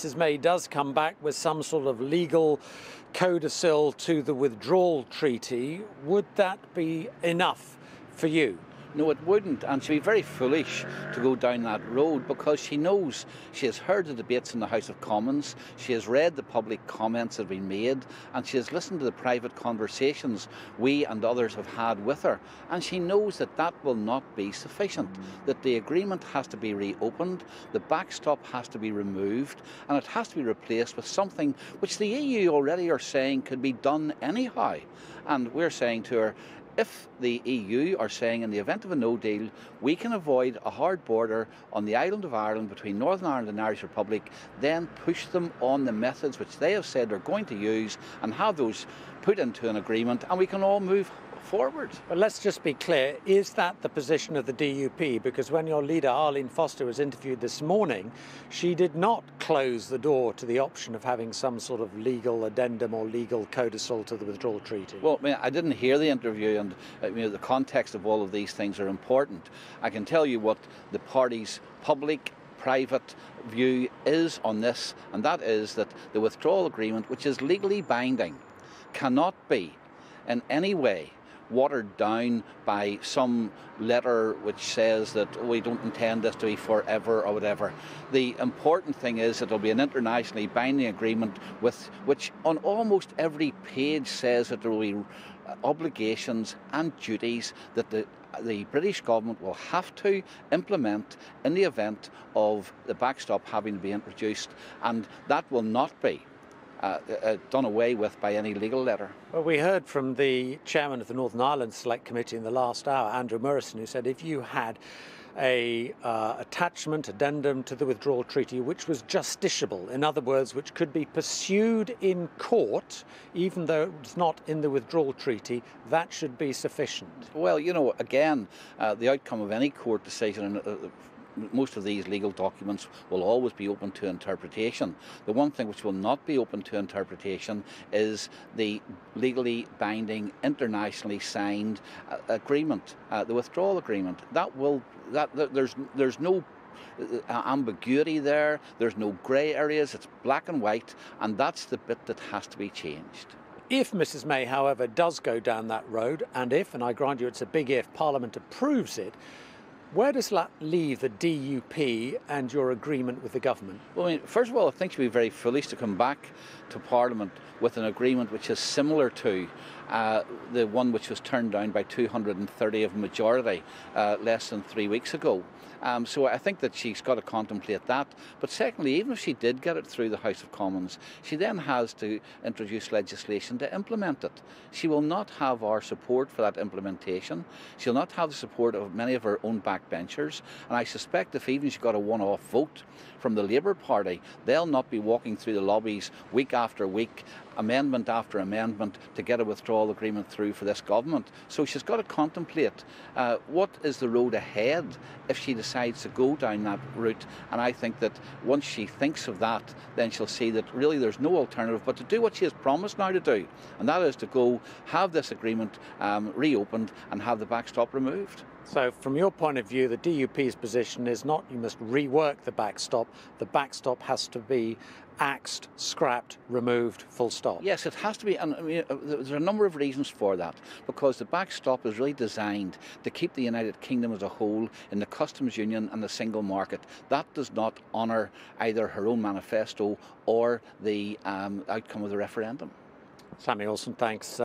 Mrs May does come back with some sort of legal codicil to the withdrawal treaty, would that be enough for you? No, it wouldn't, and she'd be very foolish to go down that road because she knows she has heard the debates in the House of Commons, she has read the public comments that have been made, and she has listened to the private conversations we and others have had with her, and she knows that that will not be sufficient, that the agreement has to be reopened, the backstop has to be removed, and it has to be replaced with something which the EU already are saying could be done anyhow. And we're saying to her, if the EU are saying in the event of a no deal, we can avoid a hard border on the island of Ireland between Northern Ireland and the Irish Republic, then push them on the methods which they have said they're going to use and have those put into an agreement, and we can all move forward. But let's just be clear is that the position of the DUP? Because when your leader, Arlene Foster, was interviewed this morning, she did not close the door to the option of having some sort of legal addendum or legal codicil to the withdrawal treaty. Well, I, mean, I didn't hear the interview, and uh, you know, the context of all of these things are important. I can tell you what the party's public private view is on this, and that is that the withdrawal agreement, which is legally binding, cannot be in any way watered down by some letter which says that we don't intend this to be forever or whatever. The important thing is it'll be an internationally binding agreement with which on almost every page says that there will be uh, obligations and duties that the the British government will have to implement in the event of the backstop having to be introduced, and that will not be uh, uh, done away with by any legal letter. Well, we heard from the chairman of the Northern Ireland Select Committee in the last hour, Andrew Murrison, who said if you had a uh, attachment addendum to the withdrawal treaty which was justiciable in other words which could be pursued in court even though it's not in the withdrawal treaty that should be sufficient well you know again uh, the outcome of any court decision uh, most of these legal documents will always be open to interpretation. The one thing which will not be open to interpretation is the legally binding, internationally signed uh, agreement, uh, the withdrawal agreement. That will that, that there's there's no uh, ambiguity there. There's no grey areas. It's black and white, and that's the bit that has to be changed. If Mrs May, however, does go down that road, and if, and I grant you it's a big if, Parliament approves it, where does that leave the DUP and your agreement with the government? Well, I mean, first of all, I think it would be very foolish to come back to Parliament with an agreement which is similar to uh, the one which was turned down by 230 of majority uh, less than three weeks ago. Um, so I think that she's got to contemplate that. But secondly, even if she did get it through the House of Commons, she then has to introduce legislation to implement it. She will not have our support for that implementation. She'll not have the support of many of her own backbenchers. And I suspect if even she got a one off vote from the Labour Party, they'll not be walking through the lobbies week after week, amendment after amendment, to get a withdrawal agreement through for this government. So she's got to contemplate uh, what is the road ahead if she decides to go down that route. And I think that once she thinks of that, then she'll see that really there's no alternative but to do what she has promised now to do, and that is to go have this agreement um, reopened and have the backstop removed. So, from your point of view, the DUP's position is not you must rework the backstop. The backstop has to be axed, scrapped, removed, full stop. Yes, it has to be, and I mean, uh, there's a number of reasons for that. Because the backstop is really designed to keep the United Kingdom as a whole in the customs union and the single market. That does not honour either her own manifesto or the um, outcome of the referendum. Sammy Wilson, thanks.